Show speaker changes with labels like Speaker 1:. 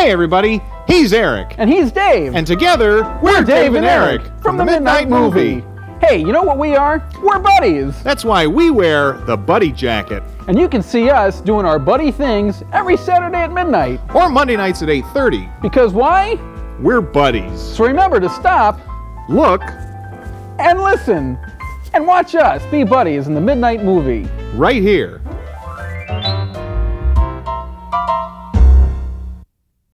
Speaker 1: Hey, everybody, he's Eric.
Speaker 2: And he's Dave.
Speaker 1: And together, we're,
Speaker 2: Dave and Eric from the Midnight Movie. Hey, you know what we are? We're buddies.
Speaker 1: That's why we wear the buddy jacket.
Speaker 2: And you can see us doing our buddy things every Saturday at midnight.
Speaker 1: Or Monday nights at 8.30.
Speaker 2: Because why?
Speaker 1: We're buddies.
Speaker 2: So remember to stop,
Speaker 1: Look,
Speaker 2: and listen, and watch us be buddies in the Midnight Movie.
Speaker 1: right here